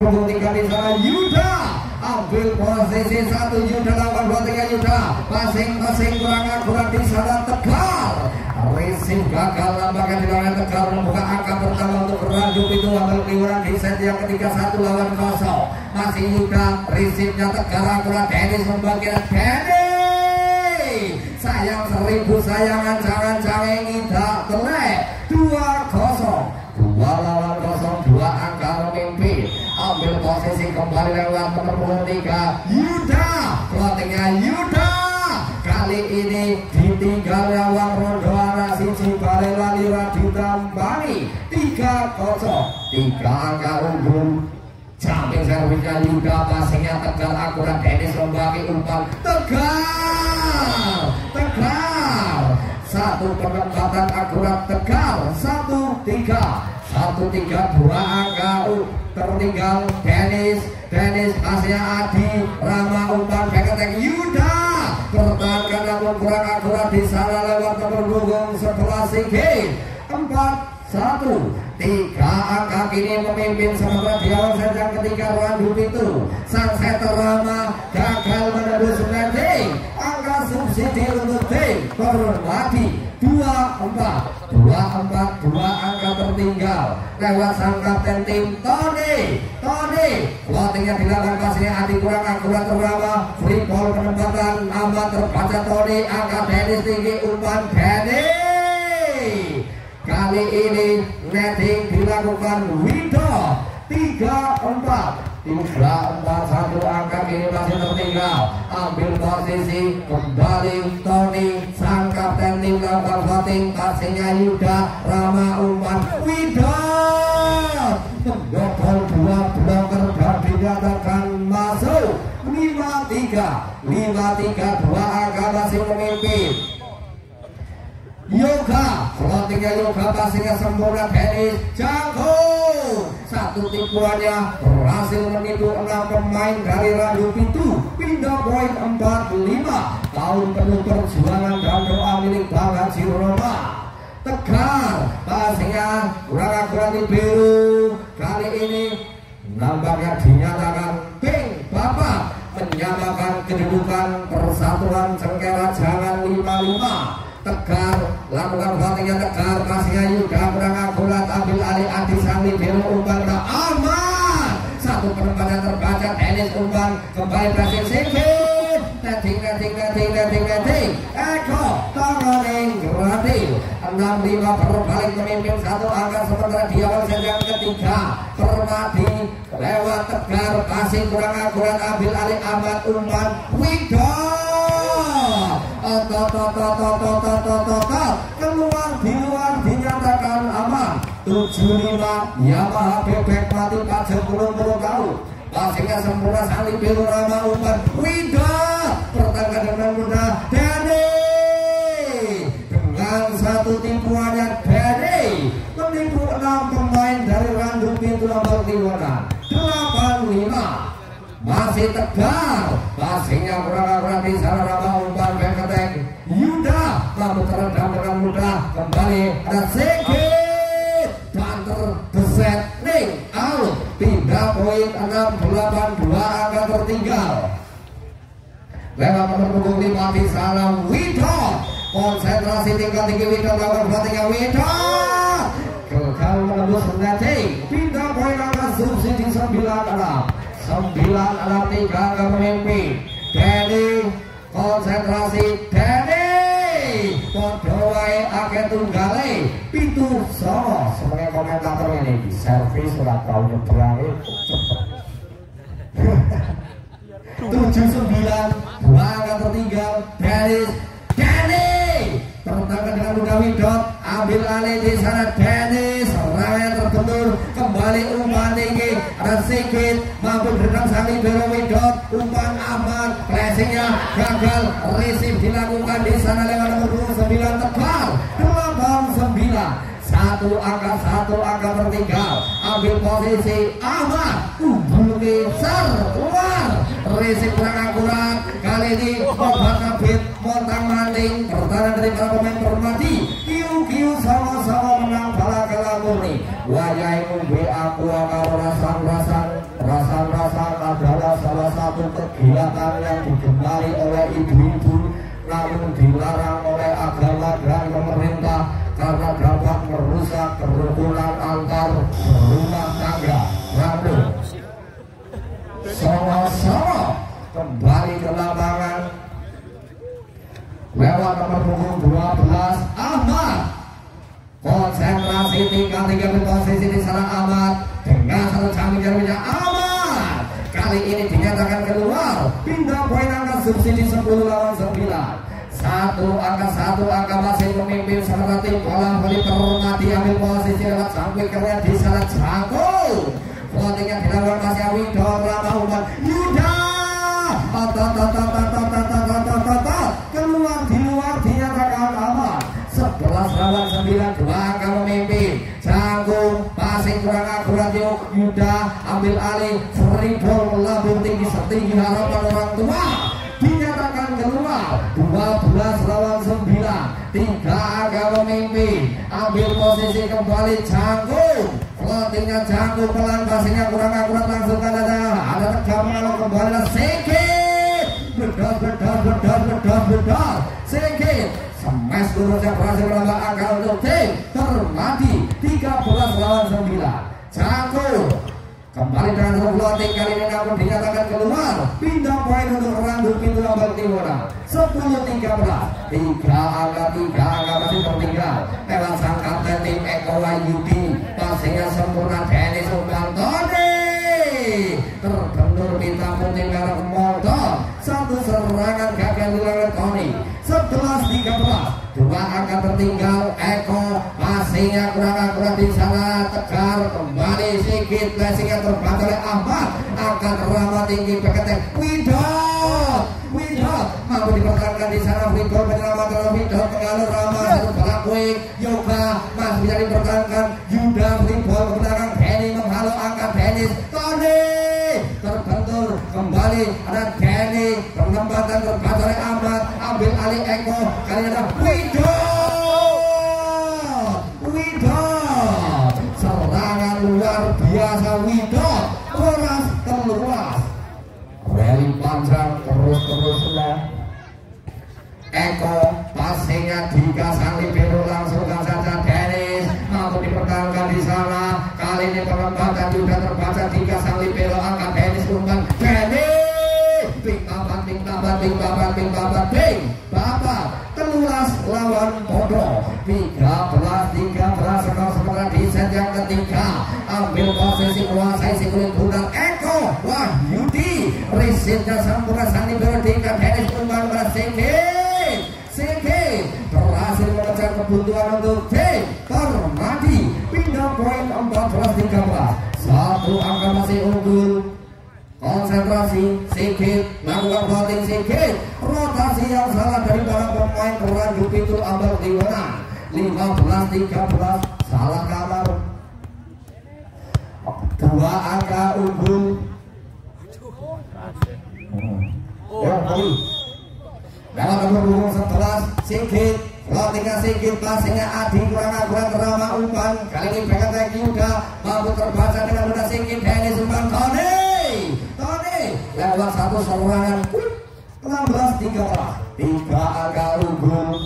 punggung tiga di sana Yuda. Ambil posisi satu Yuda lawan dua tiga Yuda. Masing-masing kurang akurat di sana Tegar. Rising gagal nampaknya di lawan Tegar membuka angka pertama untuk Randu itu ambil keliuran di set yang ketiga satu lawan kosong. Masih Yuda Risingnya Tegar akurat Dennis membagikan. Dennis! Sayang seribu sayangan jangan-jangan tidak telek dua kosong. Dua lawan kembali lewat nomor punggung tiga Yuda. Plottingnya Yuda. Kali ini ditinggal lewat Rondo arah sisi balik lali ditambani tiga kosong. Tiga angka unggul. Samping servisnya Yuda passingnya tegar akurat Dennis membagi umpan tegar tegar satu penempatan akurat tiga satu tiga dua angka tertinggal Dennis Dennis pasnya Adi Rama umpan Beketek Yuda. Pertahankan namun kurang akurat di sana lewat nomor punggung sebelah Sigit empat satu tiga angka kini memimpin sementara di awal set yang ketiga Randu itu lewat sang kapten tim Tony. Tony plottingnya dilakukan pasnya Adi kurang akurat Rama free ball penempatan amat terbaca Tony angka Dennis tinggi umpan Dennis Kali ini netting dilakukan Wido tiga empat. Tiga empat satu angka ini masih tertinggal. Ambil posisi kembali Tony sang kapten tim lakukan voting. Passingnya Yuda Rama umpan Wido dan dinyatakan masuk. lima tiga. lima tiga dua angka masih memimpin. Yoga, floatingnya Yoga, passingnya sempurna Dennis Jago Satu tipuannya berhasil menipu enam pemain dari Randu Pintu. Pindah poin 45 Tahun penuh perjuangan dan doa milik Bang Roma Tegar, passingnya kurang akurat biru Kali ini nampaknya dinyatakan pink Bapak menyamakan kedudukan persatuan cengkera jangan 55 Tegar lakukan votingnya Tegar pasnya Yuda kurang akurat ambil alih Adi Sandi Biro umpan ke aman. Satu penempatan terbaca Dennis umpan kembali berhasil singkir. Netting netting netting netting netting Eko Toroning Gratil 65 berbalik memimpin satu angka sementara di awal set yang ketiga. Permadi Pasing kurang akurat ambil alih Ahmad umpan Widow keluar di luar dinyatakan aman. 75 Yamaha bebek mati pajak belum perlu tahu Passingnya sempurna saling biru ramah umpan Wida pertanggal dengan mudah Dani! Dengan satu tipuannya Dani menipu enam pemain dari Randu pintu nomor Tiwana 85 masih tegar. Passingnya kurang-kurang di sana ramah umpan Beketek Yuda lalu teredam dengan mudah kembali ada Sigit. Dan terbeset ring out pindah poin 682 angka tertinggal. Lewat nomor punggung 5 di sana Wido konsentrasi tingkat tinggi Wido lawan batiknya Wido gagal menembus netting pindah poin angka subsidi 96 sembilan anak tiga ke pemimpin Denny konsentrasi Denny Podowai akhir tunggale pintu songo. Sebagai komentator ini di servis tahu dua tertinggal Dennis Denny tertangkap dengan mudah Widot ambil alih di sana Serangan terbentur kembali umpan tinggi ada Sigit mampu berenang saling Bero Widot umpan aman flashingnya gagal. Receive dilakukan di sana lewat nomor 29 tebar 89 satu angka satu angka tertinggal. Ambil posisi unggul besar keluar receive kurang kali ini obat kabit montang manding pertahanan dari para pemain Permadi kiu kiu kegiatan yang digemari oleh ibu-ibu namun dilarang oleh agama dan pemerintah karena dapat merusak kerukunan antar rumah tangga. Namun, sama-sama kembali ke lapangan. Lewat nomor punggung 12 Ahmad. Konsentrasi tinggal tiga posisi di sana Ahmad dengan satu camping jaraknya Ahmad kali dinyatakan keluar pindah poin angka subsidi 10 lawan 9 satu angka satu angka masih memimpin seperti bola voli termati ambil posisi lewat samping keren di sana Cangkul Votingnya dilakukan masih Wido Rama Umar Yuda keluar di luar dinyatakan aman sebelas lawan sembilan dua angka memimpin Canggung passing kurang akurat yuk Yuda ambil alih Fribol melambung tinggi setinggi harapan orang tua dinyatakan keluar 12 lawan 9 tiga angka memimpin ambil posisi kembali Canggung Floatingnya Canggung pelan passingnya kurang akurat langsung kan ada ada tegaman kembali sedikit bedas bedas bedas bedas bedas. sedikit Smash lurusnya berhasil menambah angka untuk tim Termati 13 lawan 9 Canggung Kembali dengan satu floating kali ini namun dinyatakan keluar. Pindah poin untuk Randu Pintu Abang Timura 10-13 Tiga angka, tiga angka masih tertinggal. Lewat sang kapten tim Eko Wahyudi Passingnya sempurna Dennis Ubantoni Terbentur minta putih merah motor Satu serangan gagal dilakukan Tony. 11-13 Dua angka tertinggal Eko Passingnya kurang akurat di sana Tegar kembali sedikit Blessingnya terbaca oleh Ahmad Angkat ramah tinggi Beketeng Widot Widot Mampu dipertahankan di sana Widot menyelamatkan Widot mengalur ramah Yoga Masih bisa dipertahankan kembali ada Denny penempatan terbaca oleh Ahmad ambil alih Eko kali ada Widot Widot serangan luar biasa Widot keras terluas. Rally panjang terus-terus lah Eko passingnya dikasih libero langsung saja Dennis mampu dipertahankan di sana. Kali ini penempatan juga terbaca dikasih libero angkat ping papat ping papat ping papat telulas lawan bodoh. 13 13 skor sementara di set yang ketiga. Ambil posisi kuasai si kulit bundar Eko. Wahyudi Risitnya sempurna sang libero dikasih Dennis umpan bersinggih CK berhasil mengejar kebutuhan untuk tim Permadi. Pindah poin 14-13 satu angka masih unggul konsentrasi sedikit melakukan voting sedikit rotasi yang salah dari para pemain berlanjut pintu Abel Diwana 15-13 salah kamar dua angka unggul. Oh, oh. Dalam nomor punggung 11 Sigit Floatingnya Sigit Passingnya Adi kurang akurat Rama umpan. Kali ini pegang tag Yuda Mampu terbaca dengan mudah Sigit Dennis umpan Tony Lewat satu serangan 16 13 Tiga angka unggul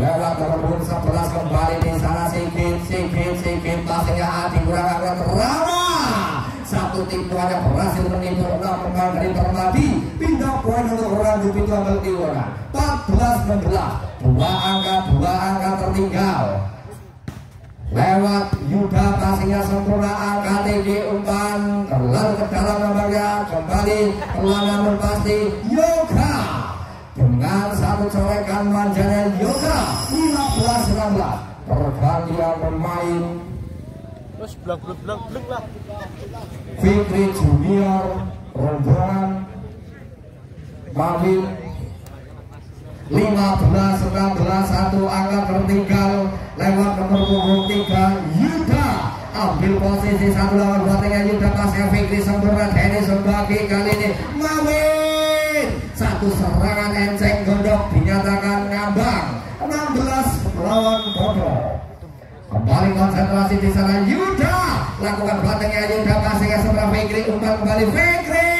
Lewat punggung 11 kembali di sana. Sigit Sigit Sigit Passingnya Adi kurang akurat Rama satu tipuan yang berhasil menipu. Enam pemain dari Permadi. Pindah poin untuk orang di pintu ambil tiwara 14 16 dua angka dua angka tertinggal. Lewat Yuda passingnya sempurna angka tinggi umpan terlalu ke dalam nampaknya kembali perlawanan pasti. Yoga. Dengan satu corekan manjanya Yoga. 15 16 pergantian pemain. Terus blak blak blak blak lah. Fikri Junior rombongan Mabin 15 16 satu angka tertinggal lewat nomor punggung 3 Yuda. Ambil posisi satu lawan dua tinggal Yuda pasnya Fikri sempurna Denny Sembagi kali ini Mawin. Satu serangan enceng gondok dinyatakan ngambang. 16 lawan bodoh. Kembali konsentrasi di sana Yuda. Lakukan belakangnya Yuda passingnya sebelah Fikri umpan kembali. Fikri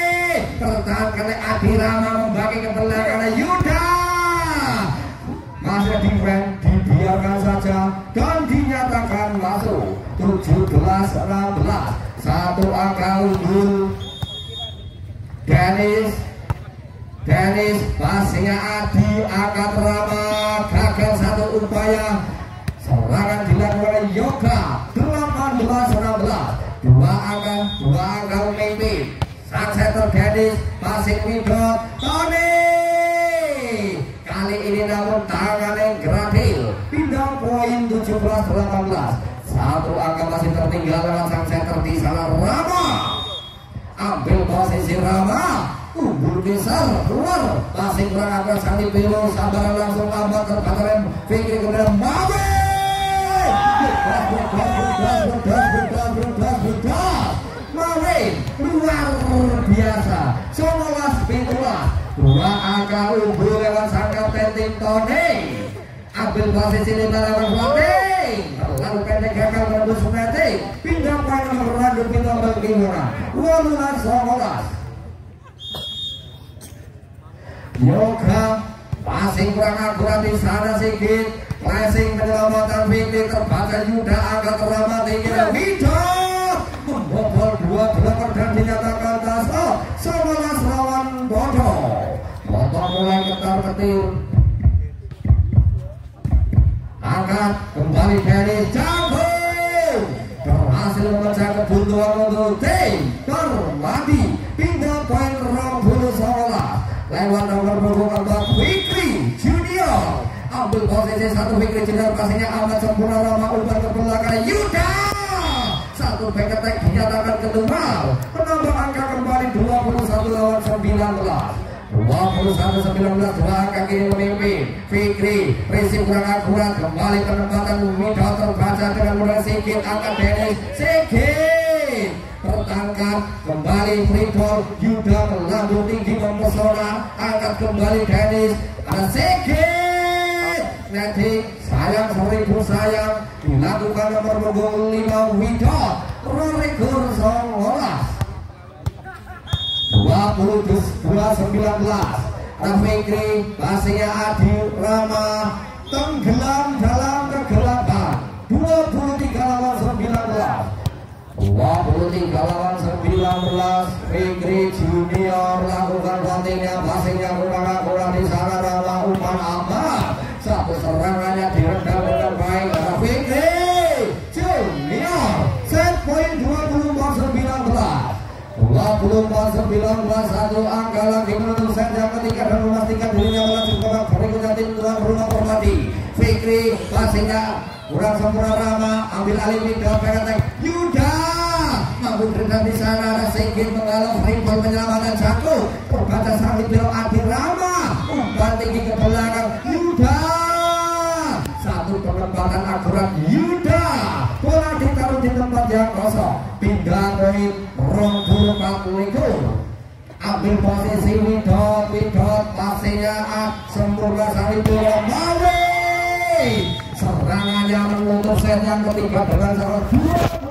pertahankan oleh Adi Rama membagi ke belakang Yuda masih defend dibiarkan saja dan dinyatakan masuk 17 16 satu angka unggul. Dennis Dennis passingnya Adi angkat Rama gagal satu upaya. Serangan dilakukan oleh Yoga 18 16 dua angka dua angka memimpin sang center Dennis passing Widot Tony ini namun tangan yang gratis pindah poin 17 18 satu angka masih tertinggal lewat sang center di sana Rama ambil posisi Rama unggul besar keluar masih kurang agak sekali belo sabar langsung lambat terbatas Fikri kemudian Mabe Mabe luar biasa 19 pintulah dua angka unggul lewat sang kapten tim Tony. Ambil posisi lima lewat Floating lalu pendek gagal menembus Floating pindah nomor Randu pindah bagi Murah Walulan Songolas Yoga masih kurang akurat di sana sedikit Flashing penyelamatan Fikri terbaca Yuda angkat terlambat tinggi. Wida membobol dua belakang dan dinyatakan mulai ketar ketir angkat kembali dari Jago berhasil memecah kebuntuan untuk tim Permadi pindah poin rong bulu seolah. Lewat nomor punggung keempat Fikri Junior. Ambil posisi satu Fikri Junior kasihnya amat sempurna Rama ubah ke belakang Yuda. Satu back attack dinyatakan ketunggal menambah angka kembali 21 lawan 19 21 19 dua angka kini memimpin Fikri Rizky kurang akurat kembali penempatan Mida terbaca dengan mudah Sikit angkat Dennis Sikit pertahankan kembali Freeport Yuda melambung tinggi mempesona angkat kembali Dennis ada Sikit nanti sayang seribu sayang dilakukan nomor punggung 5 Wida Rory Gursong Olas 22 19 Rafikri Pasnya Adi Rama tenggelam dalam kegelapan. 23 lawan 19 23 lawan 19 Fikri Junior lakukan bantingnya passingnya kurang akurat di sana Rama Umar Ahmad. Satu serangannya 24 19 satu angka lagi menutup set yang ketiga dan memastikan dirinya melaju ke babak berikutnya tim tuan rumah Permati Fikri passingnya kurang sempurna Rama ambil alih Mida pengetek Yuda mampu berikan di sana ada Singgit menggalau Rimbol penyelamatan Jago perbatas salib beliau ambil posisi Widot Widot passingnya ah, sempurna sekali bola Mawi serangannya menutup set yang ketiga dengan 2